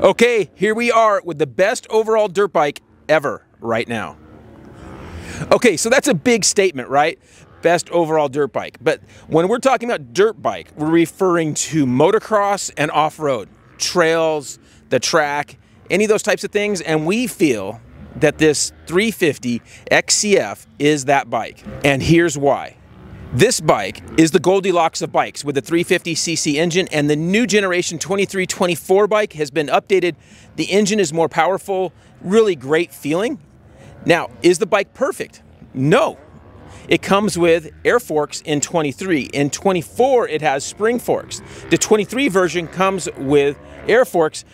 Okay, here we are with the best overall dirt bike ever right now. Okay, so that's a big statement, right? Best overall dirt bike. But when we're talking about dirt bike, we're referring to motocross and off-road, trails, the track, any of those types of things. And we feel that this 350 XCF is that bike. And here's why. This bike is the Goldilocks of bikes with the 350cc engine and the new generation 2324 bike has been updated. The engine is more powerful, really great feeling. Now, is the bike perfect? No. It comes with air forks in 23. In 24, it has spring forks. The 23 version comes with air forks.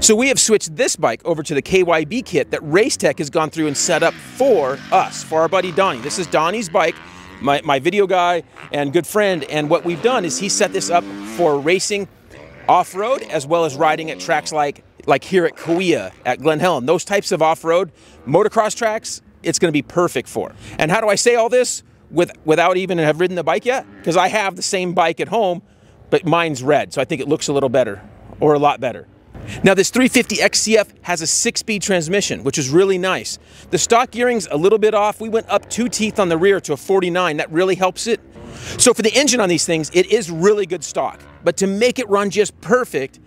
So we have switched this bike over to the KYB kit that Racetech has gone through and set up for us, for our buddy Donnie. This is Donnie's bike my, my video guy and good friend. And what we've done is he set this up for racing off-road as well as riding at tracks like like here at Cahuilla, at Glen Helen. Those types of off-road motocross tracks, it's going to be perfect for. And how do I say all this with, without even have ridden the bike yet? Because I have the same bike at home, but mine's red, so I think it looks a little better or a lot better. Now this 350 XCF has a six-speed transmission, which is really nice. The stock gearing's a little bit off. We went up two teeth on the rear to a 49. That really helps it. So for the engine on these things, it is really good stock. But to make it run just perfect,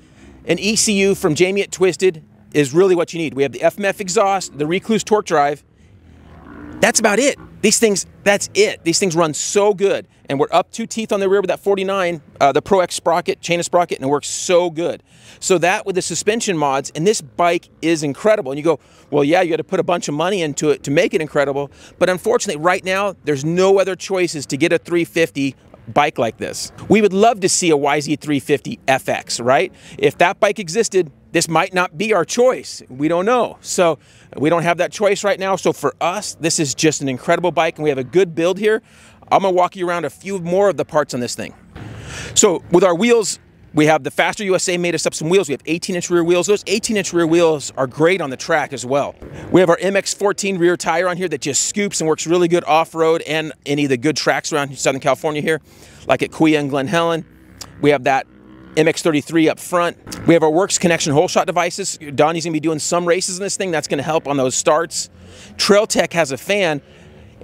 an ECU from Jamie at Twisted is really what you need. We have the FMF exhaust, the Recluse torque drive. That's about it. These things, that's it. These things run so good. And we're up two teeth on the rear with that 49, uh, the Pro X sprocket, chain of sprocket, and it works so good. So that with the suspension mods, and this bike is incredible. And you go, well, yeah, you got to put a bunch of money into it to make it incredible. But unfortunately, right now, there's no other choices to get a 350 bike like this. We would love to see a YZ350 FX, right? If that bike existed, this might not be our choice. We don't know. So we don't have that choice right now. So for us, this is just an incredible bike and we have a good build here. I'm gonna walk you around a few more of the parts on this thing. So with our wheels, we have the Faster USA made us up some wheels. We have 18 inch rear wheels. Those 18 inch rear wheels are great on the track as well. We have our MX14 rear tire on here that just scoops and works really good off-road and any of the good tracks around Southern California here, like at Cahuilla and Glen Helen. We have that MX33 up front. We have our Works Connection hole shot devices. Donnie's gonna be doing some races in this thing. That's gonna help on those starts. Trail Tech has a fan,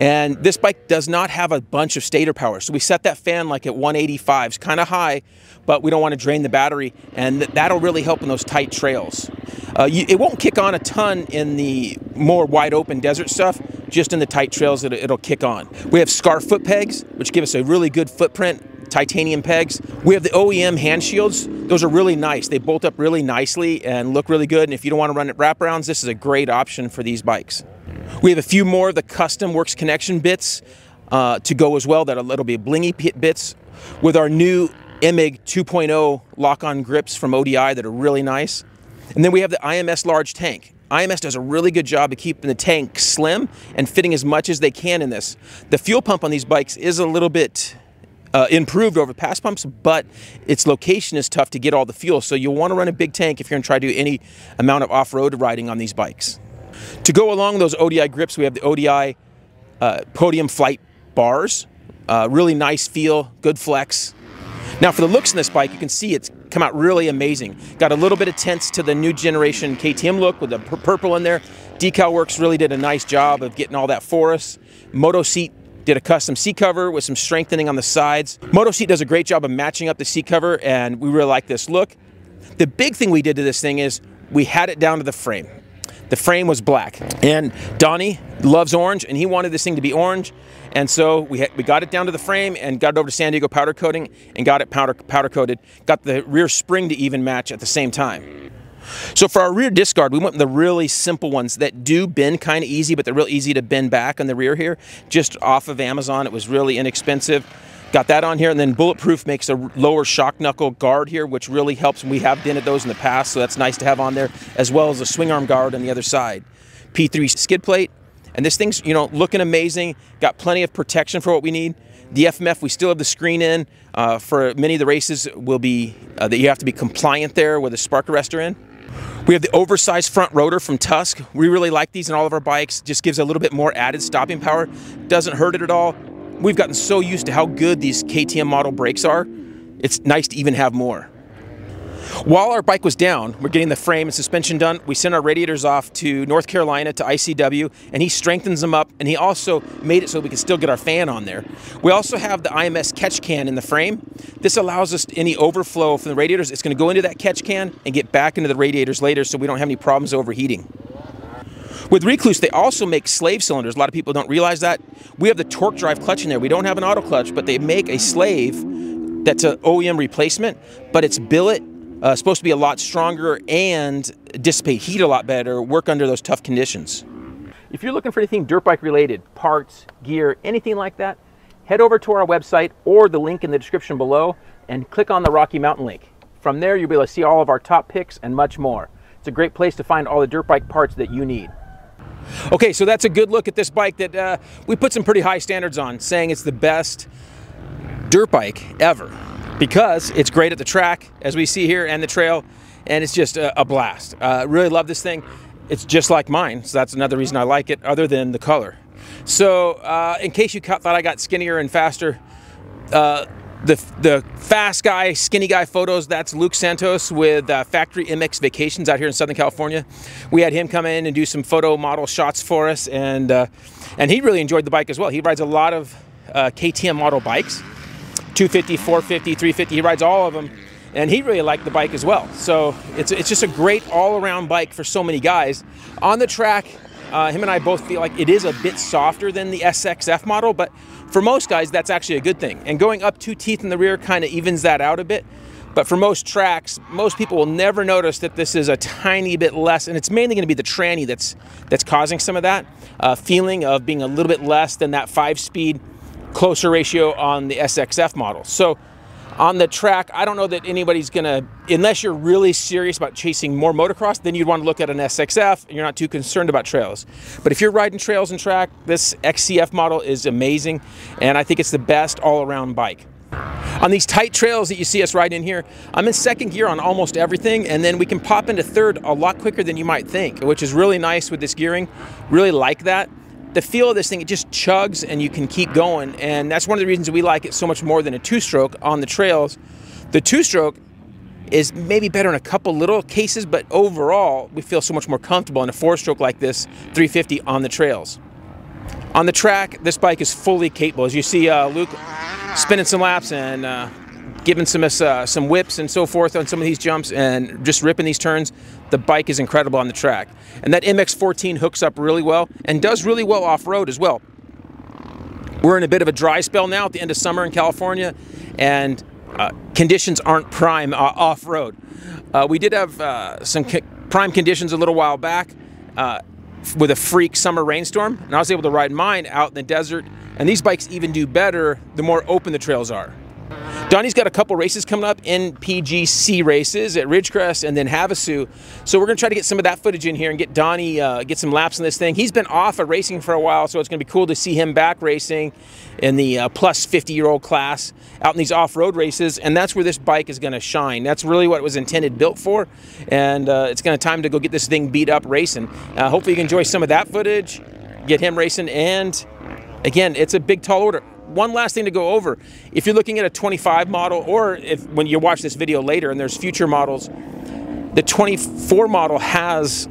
and this bike does not have a bunch of stator power. So we set that fan like at 185, it's kind of high, but we don't want to drain the battery, and that'll really help in those tight trails. Uh, you, it won't kick on a ton in the more wide open desert stuff, just in the tight trails it, it'll kick on. We have Scar foot pegs, which give us a really good footprint titanium pegs. We have the OEM hand shields. Those are really nice. They bolt up really nicely and look really good. And if you don't want to run it wraparounds, this is a great option for these bikes. We have a few more of the custom Works Connection bits uh, to go as well. That'll, be blingy bits with our new EMIG 2.0 lock-on grips from ODI that are really nice. And then we have the IMS large tank. IMS does a really good job of keeping the tank slim and fitting as much as they can in this. The fuel pump on these bikes is a little bit uh, improved over past pumps, but its location is tough to get all the fuel. So you'll want to run a big tank if you're going to try to do any amount of off-road riding on these bikes. To go along those ODI grips, we have the ODI uh, Podium Flight bars. Uh, really nice feel, good flex. Now for the looks in this bike, you can see it's come out really amazing. Got a little bit of tints to the new generation KTM look with the purple in there. Decal Works really did a nice job of getting all that for us. Moto seat did a custom seat cover with some strengthening on the sides. Moto Seat does a great job of matching up the seat cover and we really like this look. The big thing we did to this thing is we had it down to the frame. The frame was black and Donnie loves orange and he wanted this thing to be orange. And so we, we got it down to the frame and got it over to San Diego powder coating and got it powder, powder coated. Got the rear spring to even match at the same time. So for our rear disc guard, we went with the really simple ones that do bend kind of easy, but they're real easy to bend back on the rear here. Just off of Amazon, it was really inexpensive. Got that on here, and then Bulletproof makes a lower shock knuckle guard here, which really helps. We have dented those in the past, so that's nice to have on there, as well as a swing arm guard on the other side. P3 skid plate, and this thing's, you know, looking amazing. Got plenty of protection for what we need. The FMF, we still have the screen in. Uh, for many of the races, will be uh, that you have to be compliant there with a spark arrestor in. We have the oversized front rotor from Tusk. We really like these in all of our bikes. Just gives a little bit more added stopping power. Doesn't hurt it at all. We've gotten so used to how good these KTM model brakes are. It's nice to even have more. While our bike was down, we're getting the frame and suspension done. We sent our radiators off to North Carolina to ICW, and he strengthens them up, and he also made it so we can still get our fan on there. We also have the IMS catch can in the frame. This allows us any overflow from the radiators. It's going to go into that catch can and get back into the radiators later, so we don't have any problems overheating. With Recluse, they also make slave cylinders. A lot of people don't realize that. We have the torque drive clutch in there. We don't have an auto clutch, but they make a slave that's an OEM replacement, but it's billet uh, supposed to be a lot stronger and dissipate heat a lot better, work under those tough conditions. If you're looking for anything dirt bike related, parts, gear, anything like that, head over to our website or the link in the description below and click on the Rocky Mountain link. From there, you'll be able to see all of our top picks and much more. It's a great place to find all the dirt bike parts that you need. Okay, so that's a good look at this bike that uh, we put some pretty high standards on, saying it's the best dirt bike ever because it's great at the track, as we see here, and the trail, and it's just a, a blast. Uh, really love this thing. It's just like mine, so that's another reason I like it, other than the color. So, uh, in case you thought I got skinnier and faster, uh, the, the fast guy, skinny guy photos, that's Luke Santos with uh, Factory MX Vacations out here in Southern California. We had him come in and do some photo model shots for us, and, uh, and he really enjoyed the bike as well. He rides a lot of uh, KTM model bikes. 250, 450, 350. He rides all of them, and he really liked the bike as well. So it's, it's just a great all-around bike for so many guys. On the track, uh, him and I both feel like it is a bit softer than the SXF model, but for most guys, that's actually a good thing. And going up two teeth in the rear kind of evens that out a bit. But for most tracks, most people will never notice that this is a tiny bit less, and it's mainly going to be the tranny that's that's causing some of that uh, feeling of being a little bit less than that five-speed closer ratio on the SXF model. So on the track, I don't know that anybody's gonna, unless you're really serious about chasing more motocross, then you'd want to look at an SXF and you're not too concerned about trails. But if you're riding trails and track, this XCF model is amazing and I think it's the best all around bike. On these tight trails that you see us riding in here, I'm in second gear on almost everything, and then we can pop into third a lot quicker than you might think, which is really nice with this gearing. Really like that the feel of this thing, it just chugs and you can keep going. And that's one of the reasons we like it so much more than a two stroke on the trails. The two stroke is maybe better in a couple little cases, but overall, we feel so much more comfortable in a four stroke like this 350 on the trails. On the track, this bike is fully capable. As you see uh, Luke spinning some laps and uh, giving some uh, some whips and so forth on some of these jumps and just ripping these turns. The bike is incredible on the track. And that MX-14 hooks up really well and does really well off-road as well. We're in a bit of a dry spell now at the end of summer in California and uh, conditions aren't prime uh, off-road. Uh, we did have uh, some prime conditions a little while back uh, with a freak summer rainstorm and I was able to ride mine out in the desert and these bikes even do better the more open the trails are. Donnie's got a couple races coming up, NGPC races at Ridgecrest and then Havasu. So we're going to try to get some of that footage in here and get Donnie, uh, get some laps in this thing. He's been off of racing for a while, so it's going to be cool to see him back racing in the uh, plus 50 year old class out in these off road races. And that's where this bike is going to shine. That's really what it was intended, built for. And uh, it's going to time to go get this thing beat up racing. Uh, hopefully, you can enjoy some of that footage, get him racing, and again, it's a big, tall order one last thing to go over. If you're looking at a 25 model, or if when you watch this video later and there's future models, the 24 model has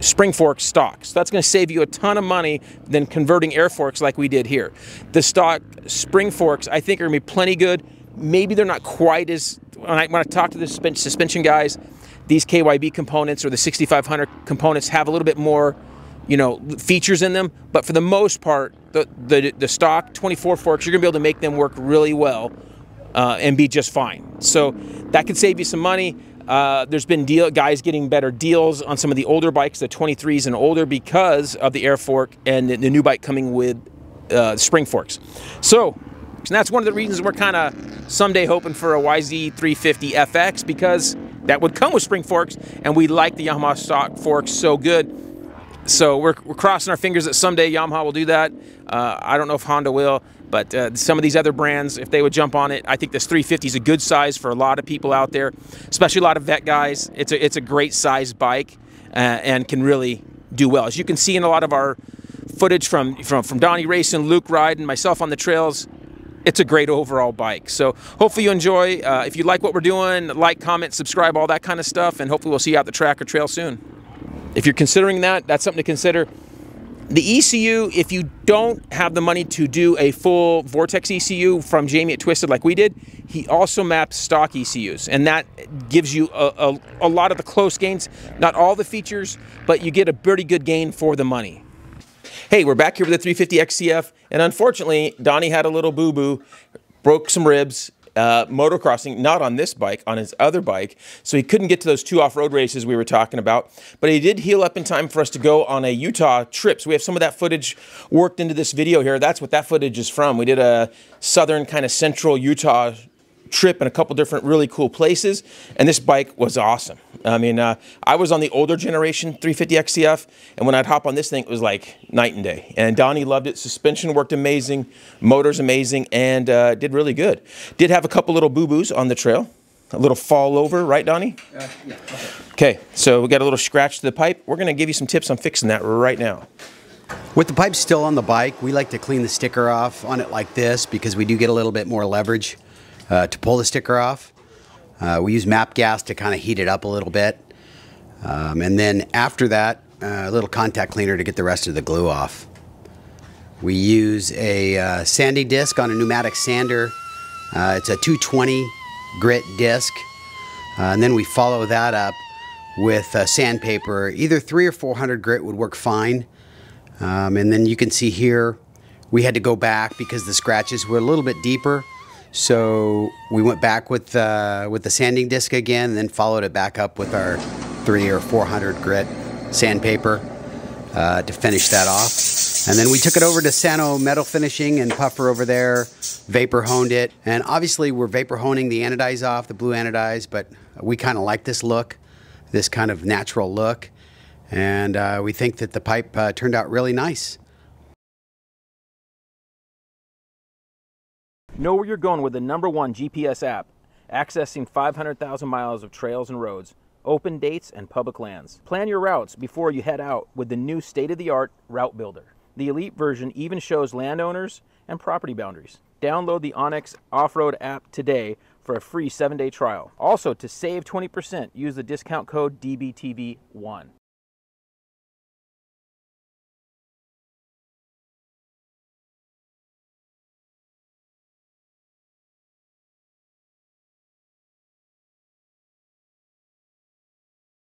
spring fork stock. So that's going to save you a ton of money than converting air forks like we did here. The stock spring forks, I think, are going to be plenty good. Maybe they're not quite as, when I, when I talk to the suspension guys, these KYB components or the 6500 components have a little bit more you know, features in them. But for the most part, the, the, the stock 24 forks, you're to be able to make them work really well uh, and be just fine. So that could save you some money. Uh, there's been deal guys getting better deals on some of the older bikes, the 23s and older, because of the air fork and the, the new bike coming with uh, spring forks. So that's one of the reasons we're kind of someday hoping for a YZ350 FX because that would come with spring forks, and we like the Yamaha stock forks so good so we're, we're crossing our fingers that someday Yamaha will do that. Uh, I don't know if Honda will, but uh, some of these other brands, if they would jump on it, I think this 350 is a good size for a lot of people out there, especially a lot of vet guys. It's a, it's a great size bike uh, and can really do well. As you can see in a lot of our footage from, from, from Donnie Racing, Luke riding, myself on the trails, it's a great overall bike. So hopefully you enjoy. Uh, if you like what we're doing, like, comment, subscribe, all that kind of stuff, and hopefully we'll see you out the track or trail soon. If you're considering that, that's something to consider. The ECU, if you don't have the money to do a full Vortex ECU from Jamie at Twisted like we did, he also maps stock ECUs, and that gives you a, a, a lot of the close gains, not all the features, but you get a pretty good gain for the money. Hey, we're back here with the 350 XCF, and unfortunately, Donnie had a little boo-boo, broke some ribs, uh, motocrossing, not on this bike, on his other bike. So he couldn't get to those two off-road races we were talking about. But he did heal up in time for us to go on a Utah trip. So we have some of that footage worked into this video here. That's what that footage is from. We did a southern kind of central Utah trip in a couple different really cool places, and this bike was awesome. I mean, uh, I was on the older generation 350 XCF, and when I'd hop on this thing, it was like night and day. And Donnie loved it. Suspension worked amazing, motor's amazing, and uh, did really good. Did have a couple little boo-boos on the trail. A little fall over, right, Donnie? Uh, yeah. Okay. okay, so we got a little scratch to the pipe. We're going to give you some tips on fixing that right now. With the pipe still on the bike, we like to clean the sticker off on it like this because we do get a little bit more leverage uh, to pull the sticker off. Uh, we use MAPP gas to kind of heat it up a little bit. Um, and then after that, uh, a little contact cleaner to get the rest of the glue off. We use a uh, sanding disc on a pneumatic sander. Uh, it's a 220 grit disc. And then we follow that up with sandpaper. Either three or 400 grit would work fine. Um, and then you can see here, we had to go back because the scratches were a little bit deeper. So we went back with uh, with the sanding disc again, and then followed it back up with our three or four hundred grit sandpaper uh, to finish that off. And then we took it over to Sano Metal Finishing and Puffer over there, vapor honed it. And obviously we're vapor honing the anodize off, the blue anodize, but we kind of like this look, this kind of natural look. And uh, we think that the pipe uh, turned out really nice. Know where you're going with the number one GPS app, accessing 500,000 miles of trails and roads, open dates, and public lands. Plan your routes before you head out with the new state of the art Route Builder. The Elite version even shows landowners and property boundaries. Download the onX Off Road app today for a free seven day trial. Also, to save 20%, use the discount code DBTV1.